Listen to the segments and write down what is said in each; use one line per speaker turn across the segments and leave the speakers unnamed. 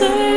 say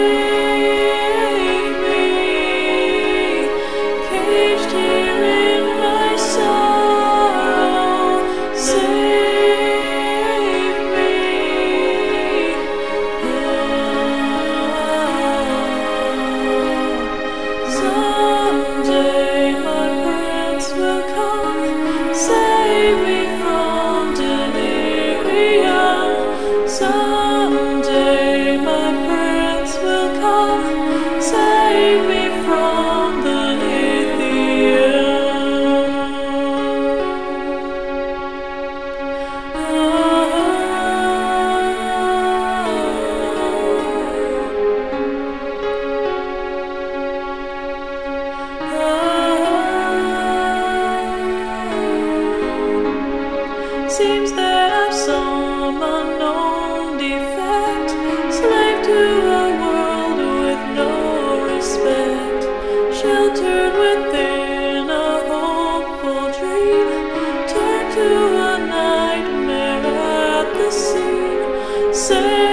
Seems that I've some unknown defect, slave to a world with no respect, sheltered within a hopeful dream, turned to a nightmare at the. Say